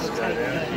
Yeah.